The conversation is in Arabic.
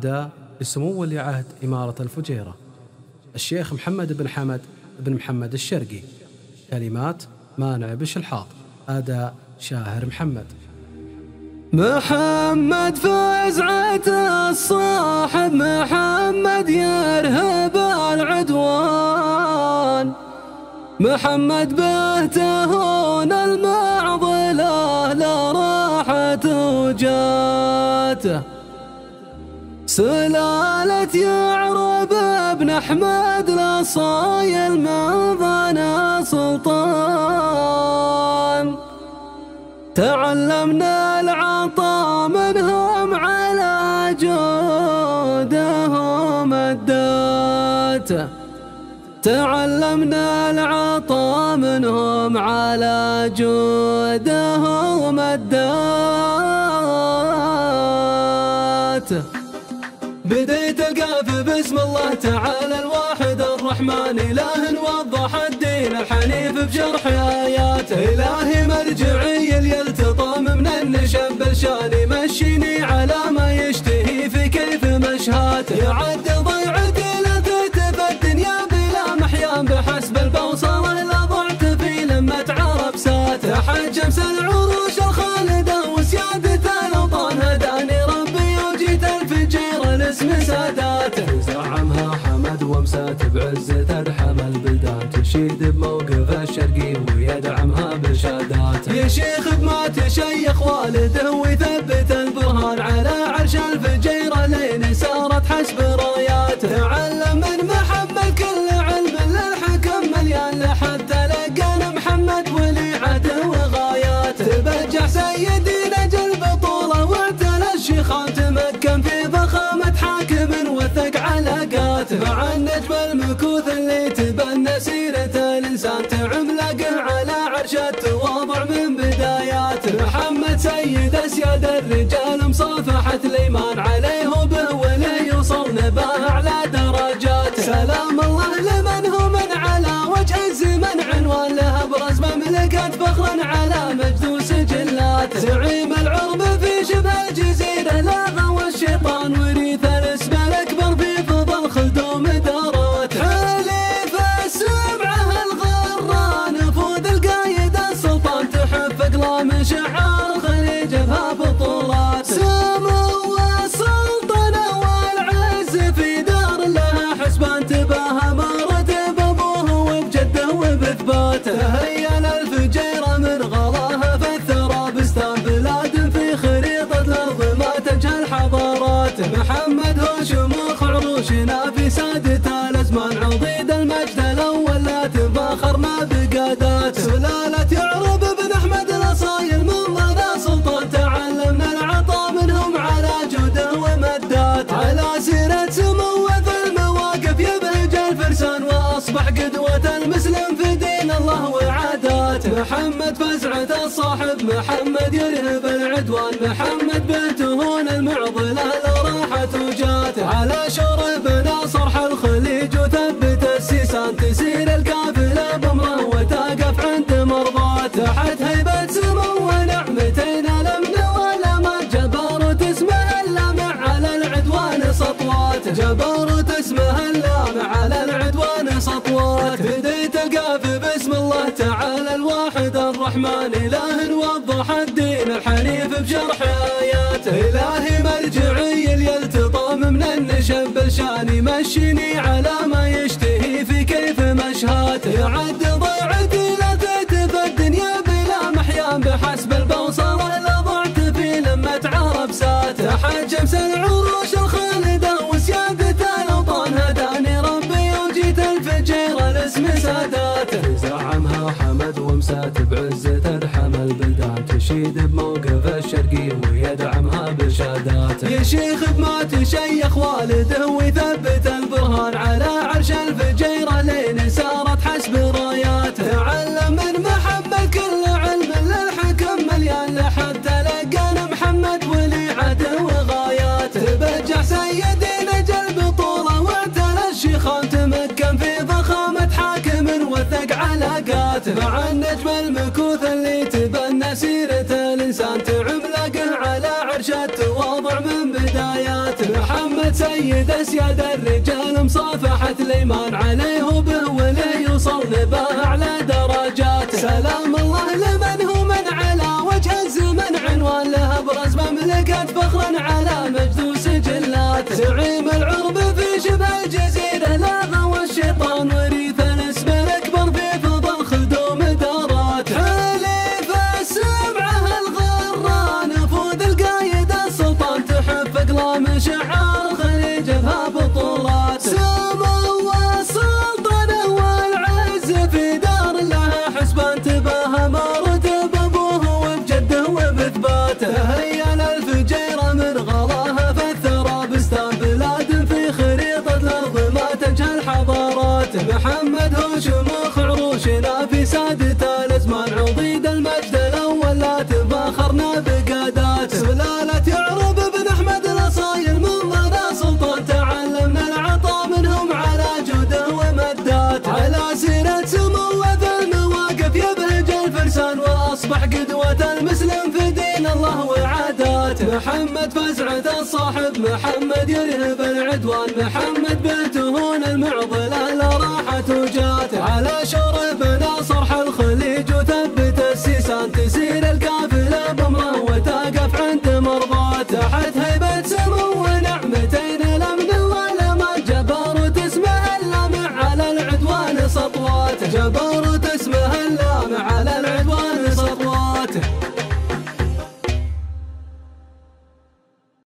أهداه لسمو ولي عهد إمارة الفجيرة الشيخ محمد بن حمد بن محمد الشرقي. كلمات مانع بشلحاط. أداء شاهر محمد. محمد فزعة الصاحب محمد يرهب العدوان. محمد به تهون المعضلة لا راحت وجاته. سلالة يعرب بن أحمد لصايل من ظنا سلطان. تعلمنا العطاء منهم على جودهم الدات. تعلمنا العطاء منهم على جودهم الدات. بسم الله تعالى الواحد الرحمن. إله وضح الدين الحنيف بشرح آياته. إلهي مرجعي يلتطم من النشب بلشاني مشيني على ما يشتهي في كيف مشهاته. تشيد بموقف الشرقي ويدعمها بشاداته يا شيخ بما تشيخ والده ويثبت البرهان على عرش الفجيرة لين صارت حسب راياته تعلم من محمد كل علم للحكم مليان. لحتى لقى محمد ولي عهده وغاياته. تبجح سيدي نجل بطوله واعتلى الشيخان تمكن في فخامة حاكم وثق علاقاته مع النجم سيرة الإنسان تعملقه على عرش التواضع من بداياته محمد سيد أسياد الرجال مصافحة الإيمان عليه وبه ولي يوصل نباه أعلى درجاته سلام الله لمن هو من على وجه الزمن عنوان له أبرز مملكة فخرا على مجد وسجلاته زعيم العرب تهيأ الفجيرة من غلاها في الثرى بستان بلاد في خريطة الأرض ما تجهل حضارات. محمد هو شموخ عروشنا في سادة دين الله وعادات. محمد فزعة الصاحب محمد يرهب العدوان. محمد بتهون المعضلة راحت وجات على شربنا صرح الخليج وثبت السيسان. تسير القافلة بمرة وتقف عند مرضات تحت هيبة سمو ونعمتين الامن والامان جبروت اسمه اللامع على العدوان سطوات جبروت اسمه تعالى الواحد الرحمن إله وضح الدين الحنيف بشرح آياته. إلهي مرجعي يلتطم من النشب بلشاني مشيني على ما البلدان تشيد بموقف الشرقي ويدعمها بشاداته يا شيخ بما تشيخ والده ويثبت البرهان على عرش الفجيرة لين سارت حسب راياته. تعلم من محمد كل علم للحكم مليان. لحتى لقانا محمد ولي عهده وغاياته. تبجح سيدي نجل بطوله واعتلى الشيخان. تمكن في فخامة حاكم وثق علاقاته مع النجم المكوث سيد اسياد الرجال مصافحة الإيمان عليه به ولي يوصل به اعلى درجات سلام الله لمن هو من على وجه الزمن عنوان له أبرز مملكة فخرا على مجد وسجلات. زعيم العرب في شبه الجزيرة لا غوى الشيطان وريث الاسم الأكبر في فضل خدوم دارات حليف السبعه الغرة نفوذ القايد السلطان تحف اقلام شعار وبثباته هيا الفجيرة من غلاها فالثرى بستان بلاد في خريطة الأرض ما تجهل محمد هو شموخ عروشنا في سادة الازمان عضيد المجد الأول لا تفاخرنا بقادات سلالة يعرب بن أحمد الاصايل من ضنا سلطان. تعلمنا العطاء منهم على جوده ومدات. على سيرة سمو المواقف يبهج الفرسان وأصبح قدوة. محمد فزعة الصاحب محمد يرهب العدوان. محمد بتهون المعضلة لا راحت وجات